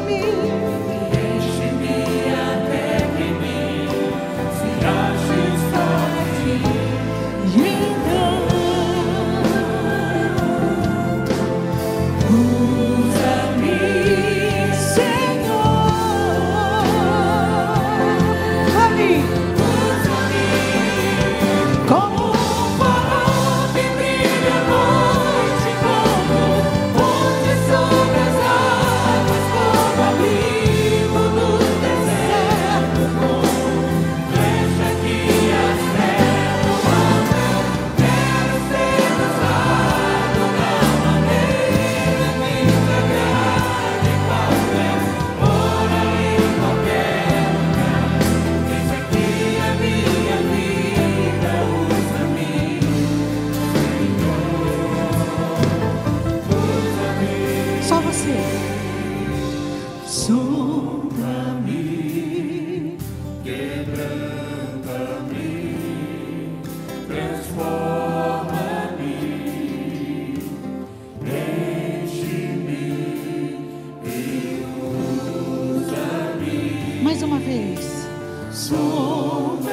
me. Sonda-me, quebranta-me, transforma-me, enche-me e usa-me. Mais uma vez. Sonda-me.